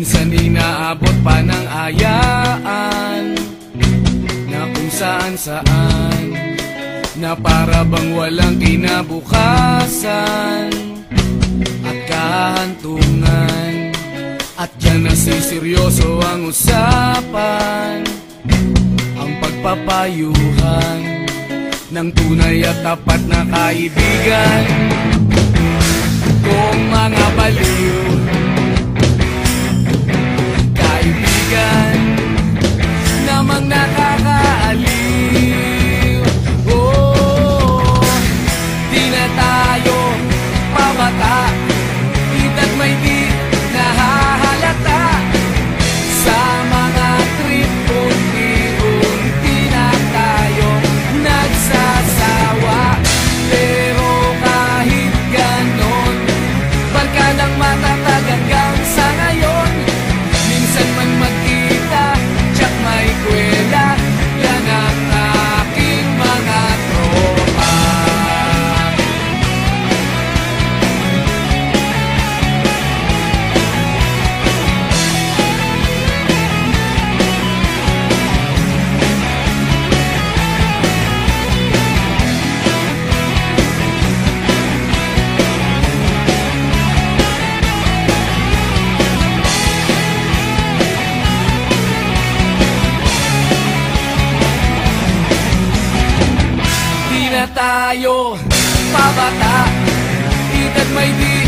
Minsan inaabot pa ng ayaan Na kung saan saan Na para bang walang kinabukasan At kahantungan. At dyan nasiseryoso ang usapan Ang pagpapayuhan Ng tunay at tapat na kaibigan. Kung mga baliw na tayo pabata. Edad may di